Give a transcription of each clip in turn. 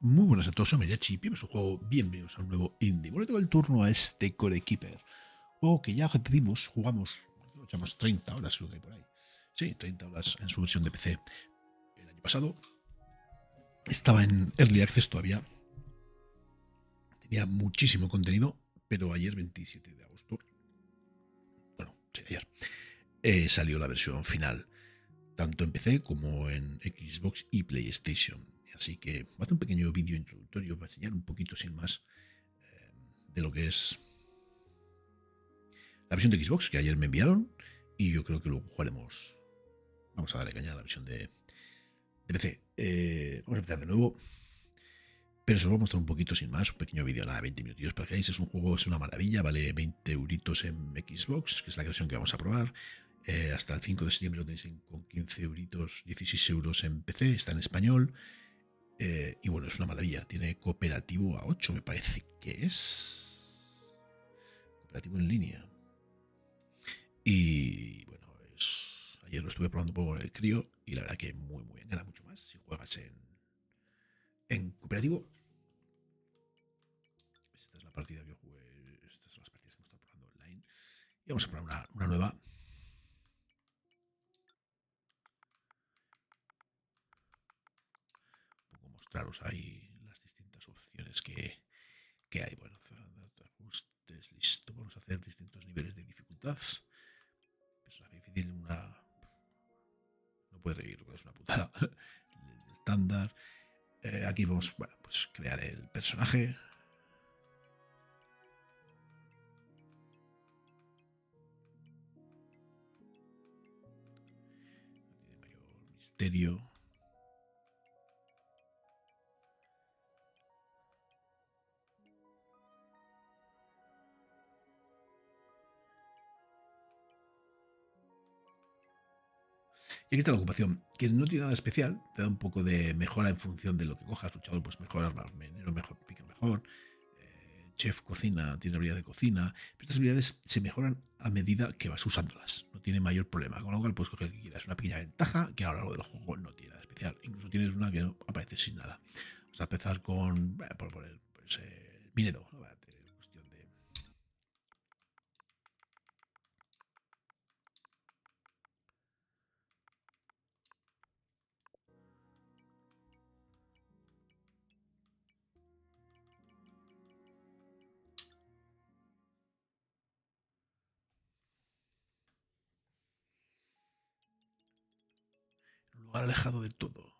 Muy buenas a todos, soy Mariachi, a un juego, bienvenidos a un nuevo indie. Bueno, tengo el turno a este Core Keeper. Juego que ya pedimos, jugamos, echamos 30 horas creo que hay por ahí. Sí, 30 horas en su versión de PC. El año pasado estaba en Early Access todavía. Tenía muchísimo contenido, pero ayer, 27 de agosto, bueno, sí, ayer, eh, salió la versión final, tanto en PC como en Xbox y PlayStation. Así que voy a hacer un pequeño vídeo introductorio para enseñar un poquito sin más eh, de lo que es la versión de Xbox que ayer me enviaron y yo creo que luego jugaremos. Vamos a darle caña a la versión de, PC. Eh, vamos a empezar de nuevo. Pero os voy a mostrar un poquito sin más, un pequeño vídeo, nada, 20 minutos para que veáis. Es un juego, es una maravilla, vale 20 euritos en Xbox, que es la versión que vamos a probar. Eh, hasta el 5 de septiembre lo tenéis con 15 euritos, 16 euros en PC, está en español. Eh, y bueno, es una maravilla. Tiene cooperativo a 8, me parece que es. Cooperativo en línea. Y bueno, es, ayer lo estuve probando un poco con el crío y la verdad que muy, muy bien. Gana mucho más si juegas en, en cooperativo. Esta es la partida que jugué. Estas son las partidas que hemos estado probando online. Y vamos a probar una, una nueva mostraros ahí las distintas opciones que, que hay. Bueno, ajustes, listo. Vamos a hacer distintos niveles de dificultad. Es difícil, una. No puede reír, es una putada. Estándar. Eh, aquí vamos, bueno, pues crear el personaje. Misterio. Y aquí está la ocupación, que no tiene nada especial, te da un poco de mejora en función de lo que cojas. Luchador, pues mejor, menero mejor, pica mejor. Eh, chef cocina, tiene habilidad de cocina. Pero estas habilidades se mejoran a medida que vas usándolas. No tiene mayor problema. Con lo cual puedes coger lo que quieras. Una pequeña ventaja que a lo largo del juego no tiene nada especial. Incluso tienes una que no aparece sin nada. Vamos a empezar con, por poner, pues, eh, minero. Alejado de todo.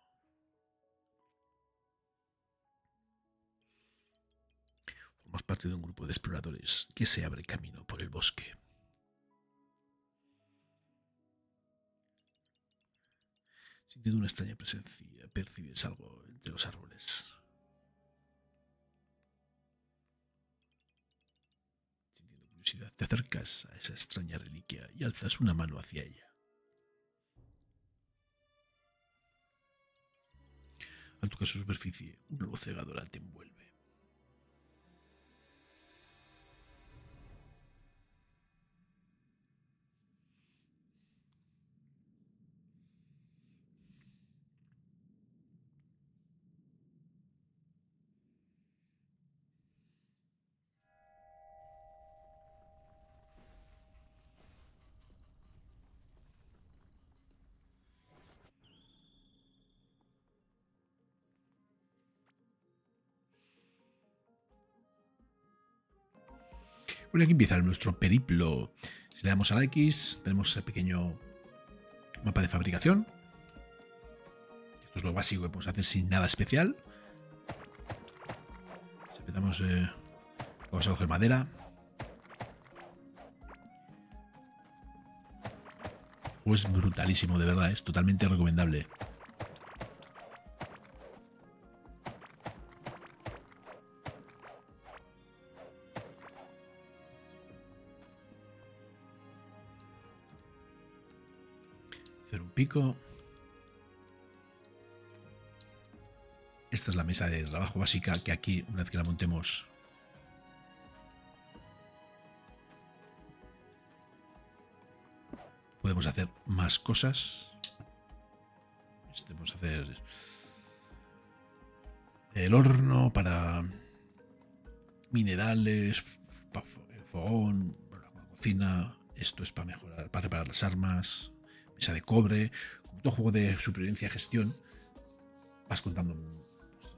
Formas parte de un grupo de exploradores que se abre camino por el bosque. Sintiendo una extraña presencia, percibes algo entre los árboles. Sintiendo curiosidad, te acercas a esa extraña reliquia y alzas una mano hacia ella. Tocar su superficie, una luz cegadora te envuelve. Bueno, aquí empieza nuestro periplo. Si le damos a la X, tenemos el pequeño mapa de fabricación. Esto es lo básico que podemos hacer sin nada especial. Si empezamos, eh, vamos a coger madera. Pues brutalísimo, de verdad, es totalmente recomendable. Pico. Esta es la mesa de trabajo básica que aquí, una vez que la montemos, podemos hacer más cosas. Este, podemos hacer el horno para minerales, fogón, cocina. Esto es para mejorar, para reparar las armas, mesa de cobre. Todo juego de supervivencia y gestión, vas contando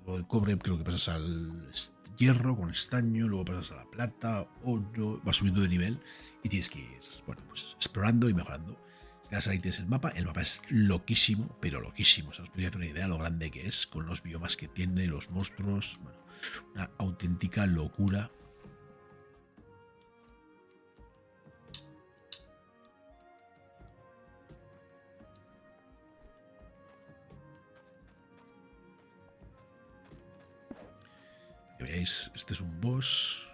pues, del cobre, creo que pasas al hierro con estaño, luego pasas a la plata, oro, vas subiendo de nivel y tienes que ir, bueno, pues explorando y mejorando. Si ahí tienes el mapa, el mapa es loquísimo, pero loquísimo. O sea, os podría hacer una idea de lo grande que es, con los biomas que tiene, los monstruos, una auténtica locura. Este es un boss.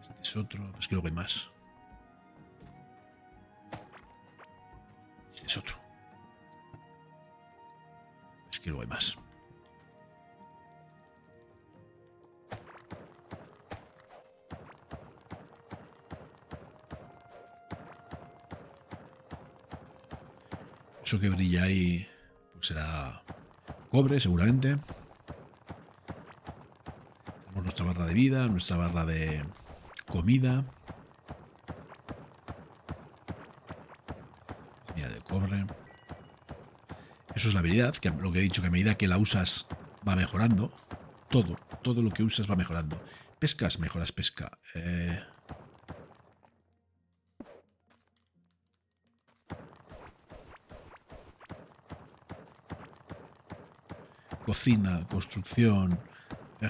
Este es otro. Es que luego hay más. Este es otro. Es que luego hay más. Eso que brilla ahí pues será cobre seguramente barra de vida, nuestra barra de comida. Mira, de cobre. Eso es la habilidad, que lo que he dicho, que a medida que la usas va mejorando. Todo, todo lo que usas va mejorando. Pescas, mejoras pesca. Eh, cocina, construcción,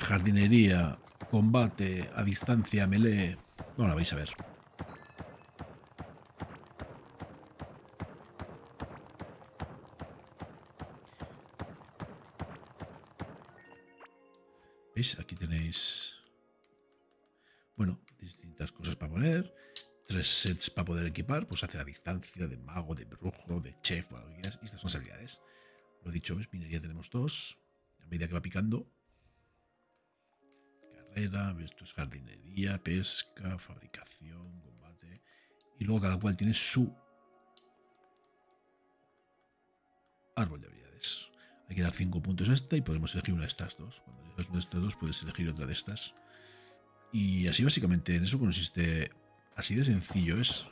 jardinería, combate a distancia, melee. No la vais a ver. ¿Veis? Aquí tenéis... Bueno, distintas cosas para poner. Tres sets para poder equipar. Pues hacer a distancia, de mago, de brujo, de chef, bueno, Y estas son las habilidades. Lo dicho, ¿ves? Minería tenemos dos. A medida que va picando, esto es jardinería, pesca, fabricación, combate. Y luego cada cual tiene su árbol de habilidades. Hay que dar 5 puntos a esta y podemos elegir una de estas dos. Cuando elijas una de estas dos puedes elegir otra de estas. Y así básicamente en eso consiste... Así de sencillo es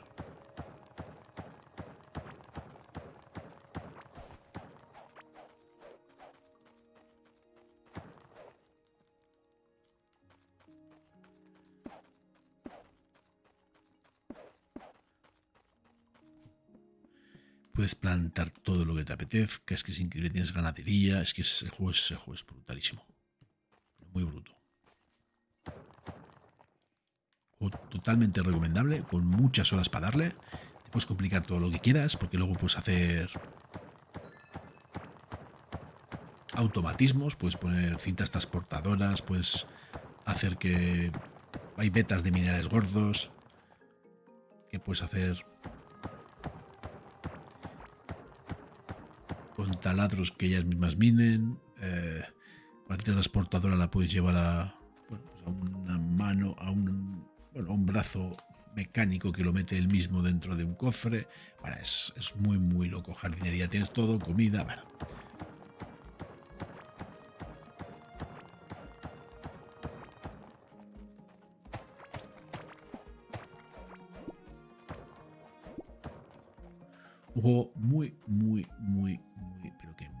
apetezca, es que es increíble, tienes ganadería, es que el, juego juego es brutalísimo. Muy bruto. totalmente recomendable, con muchas horas para darle. Te puedes complicar todo lo que quieras, porque luego puedes hacer automatismos, puedes poner cintas transportadoras, puedes hacer que hay betas de minerales gordos, que puedes hacer taladros que ellas mismas minen. Eh, cualquier transportadora la puedes llevar a, pues a una mano, a un, un brazo mecánico que lo mete él mismo dentro de un cofre. Bueno, es, es muy, muy loco. Jardinería tienes todo, comida, bueno.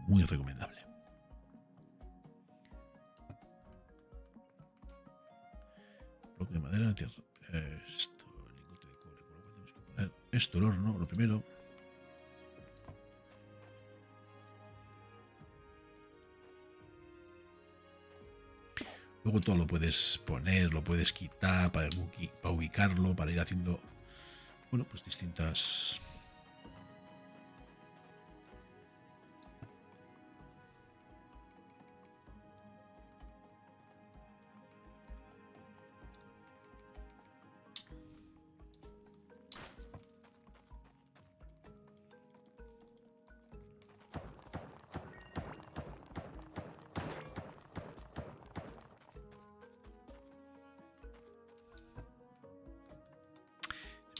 Muy recomendable. Bloque de madera, tierra. Esto, lingote de cobre. tenemos que poner esto, el horno, lo primero. Luego todo lo puedes poner, lo puedes quitar para, para ubicarlo, para ir haciendo, bueno, pues distintas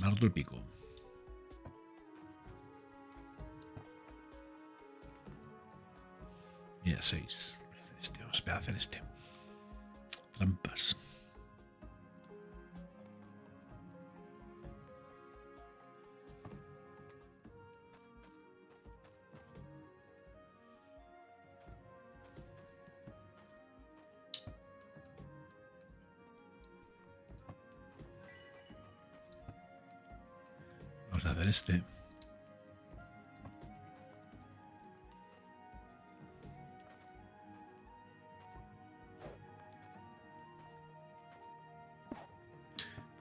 Me el pico. Mira, 6. Vamos a hacer este. Vamos a a hacer este. Este.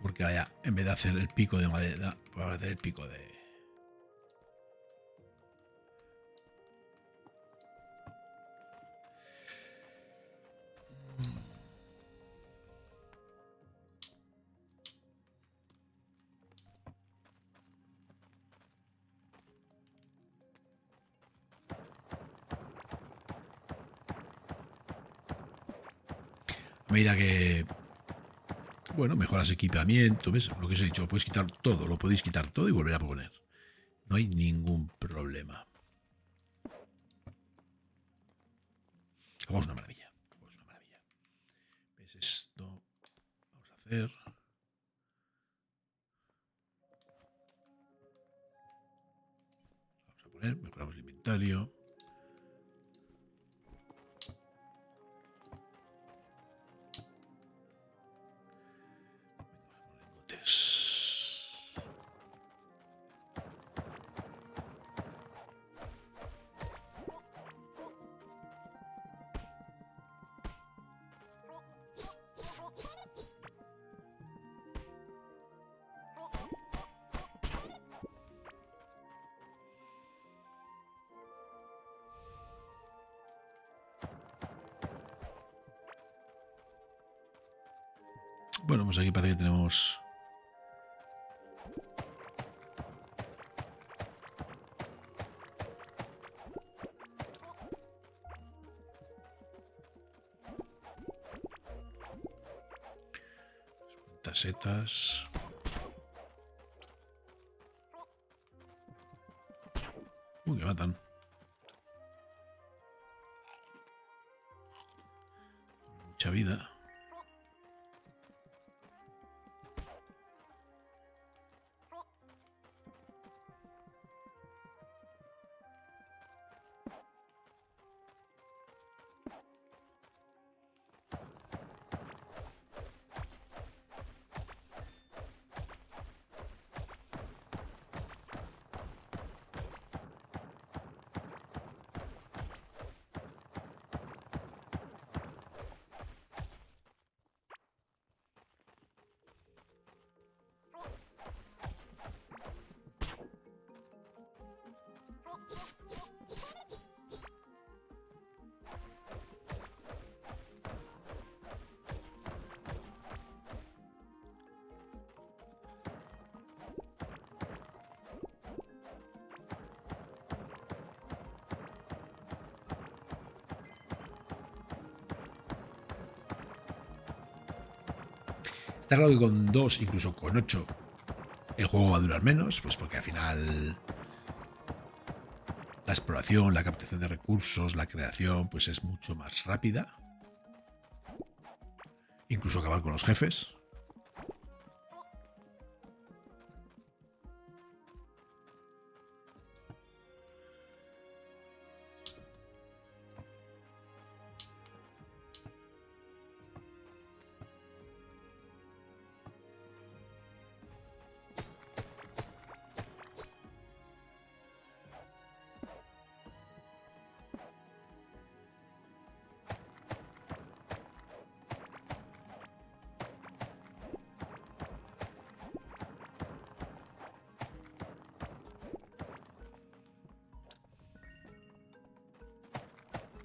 Porque vaya, en vez de hacer el pico de madera, vamos a hacer el pico de... que bueno, mejoras equipamiento, ¿ves? Lo que os he dicho, lo podéis quitar todo, lo podéis quitar todo y volver a poner. No hay ningún problema. Oh, es una maravilla. Oh, es una maravilla. ¿Ves esto? Vamos a hacer. Vamos a poner, mejoramos el inventario. Bueno, pues aquí parece que tenemos setas. Uy, que matan. Está claro que con 2, incluso con 8, el juego va a durar menos, pues porque al final la exploración, la captación de recursos, la creación, pues es mucho más rápida. Incluso acabar con los jefes.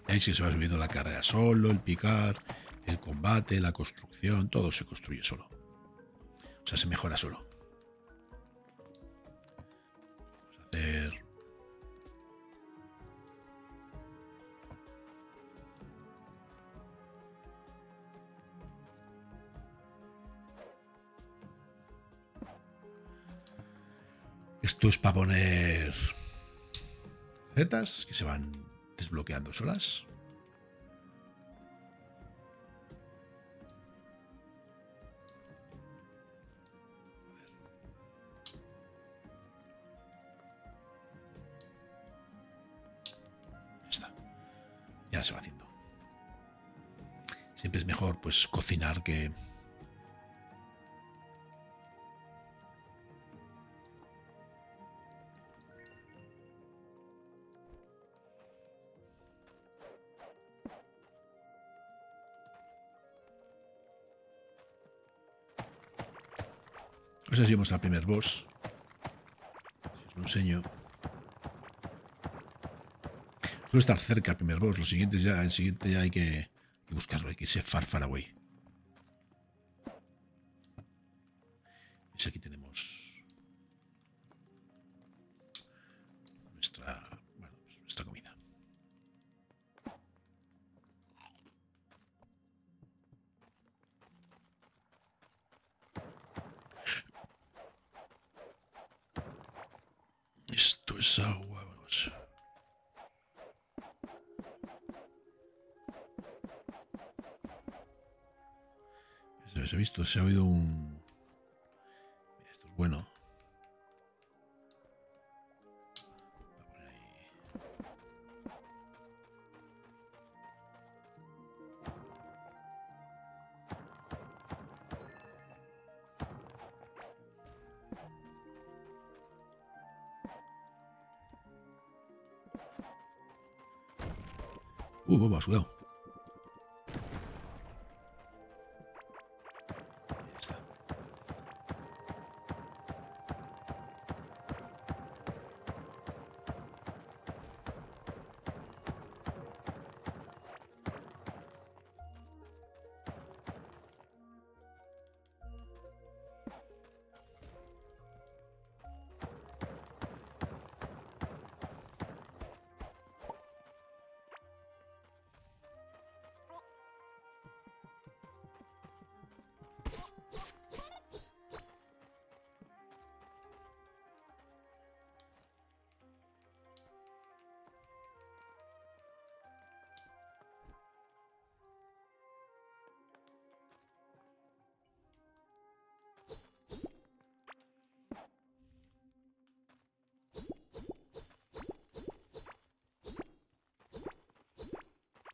Ahí sí se va subiendo la carrera solo, el picar, el combate, la construcción, todo se construye solo. O sea, se mejora solo. Vamos a hacer... Esto es para poner zetas que se van desbloqueando solas. Ya se va haciendo. Siempre es mejor pues cocinar que sé si vamos al primer boss. Si os lo enseño. Suele estar cerca el primer boss. Los siguientes ya, el siguiente ya hay que, que buscarlo. Hay que irse far, far away. Y aquí tenemos Esto es agua, vamos. Se ha visto, se ha oído un... Esto es bueno. Uba, Vascudão.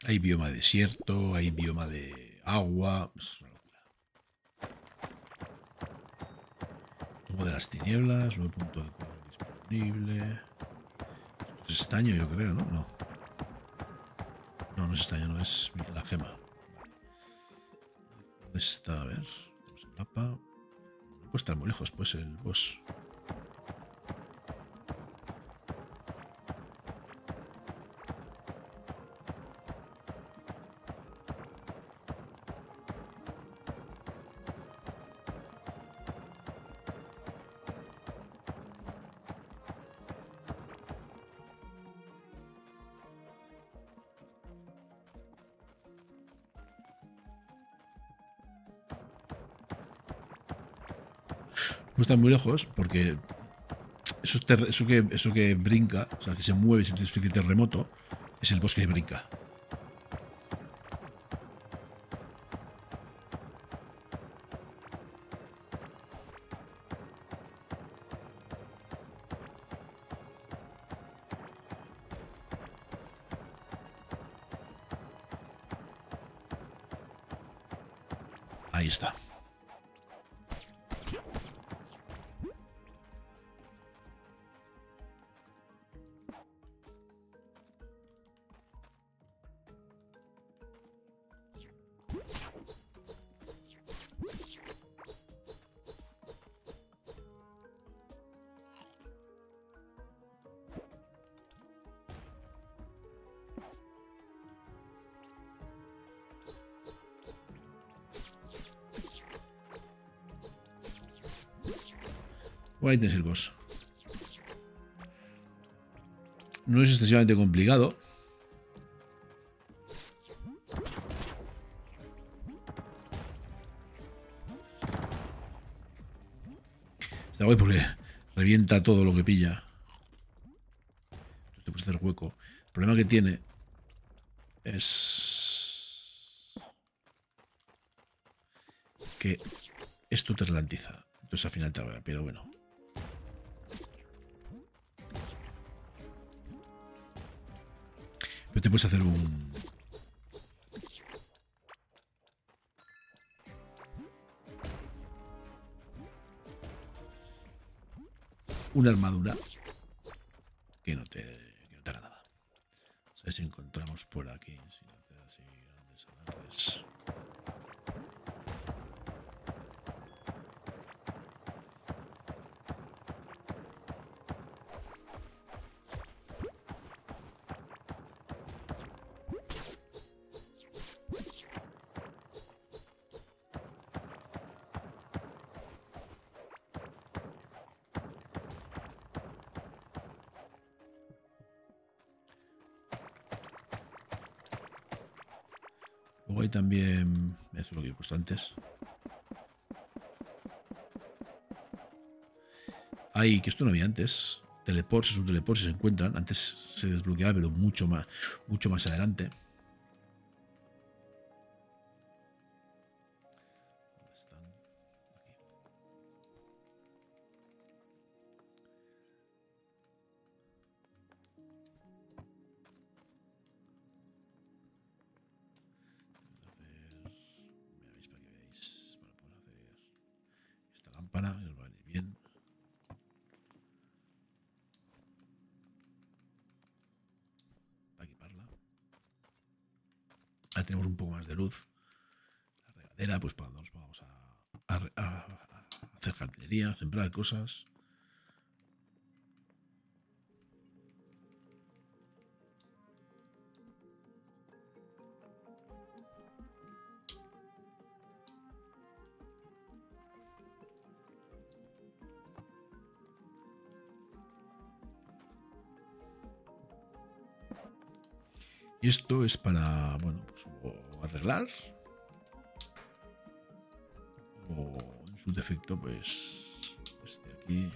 Hay bioma de desierto, hay bioma de agua. Es una locura. Tomo de las tinieblas, 9 puntos de poder disponible. Esto es estaño, yo creo, ¿no? No. No, no es estaño, no es la gema. ¿Dónde está? A ver. Vamos al mapa. No puede estar muy lejos, pues, el boss. Muy lejos porque eso, eso, que, eso que brinca, o sea, que se mueve, esa especie de terremoto, es el bosque que brinca. Ahí está. Ahí tienes el boss. No es excesivamente complicado. Está guay porque revienta todo lo que pilla. Entonces te puedes hacer hueco. El problema que tiene es que esto te ralentiza. Entonces al final te va, pero bueno. te puedes hacer un... Una armadura que no te, que no te haga nada. O sea, si encontramos por aquí... Si no. Es lo que esto no había antes. Teleports, teleport si se encuentran. Antes se desbloqueaba, pero mucho más, mucho más adelante. Luz. La regadera, pues para vamos a, a- a hacer jardinería, sembrar cosas. Y esto es para, bueno, pues o arreglar. O en su defecto, pues, este aquí.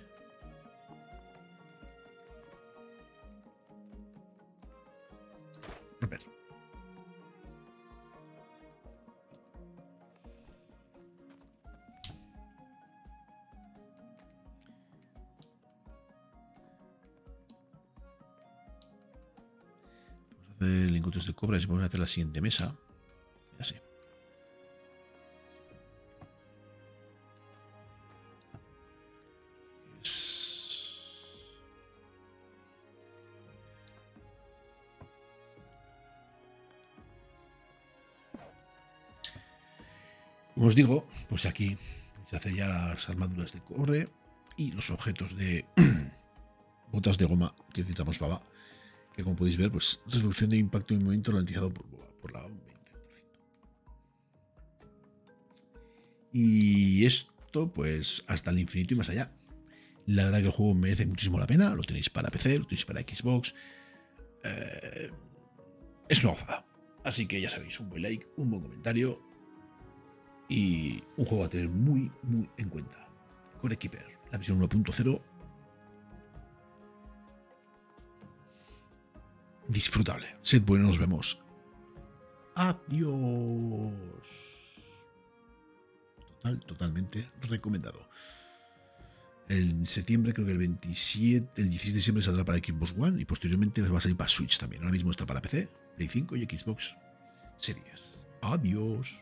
Hacer lingotes de cobre, así podemos hacer la siguiente mesa. Ya Como os digo, pues aquí se hace ya las armaduras de cobre y los objetos de botas de goma que necesitamos baba que como podéis ver, pues resolución de impacto y movimiento ralentizado por, por la 20%. Y esto, pues, hasta el infinito y más allá. La verdad que el juego merece muchísimo la pena. Lo tenéis para PC, lo tenéis para Xbox. Eh, es una gozada. Así que ya sabéis, un buen like, un buen comentario. Y un juego a tener muy, muy en cuenta. Core Keeper, la versión 1.0 disfrutable. Sed bueno, nos vemos. Adiós. Total, totalmente recomendado. En septiembre, creo que el 27, el 16 de diciembre saldrá para Xbox One y posteriormente va a salir para Switch también. Ahora mismo está para PC, Play 5 y Xbox Series. Adiós.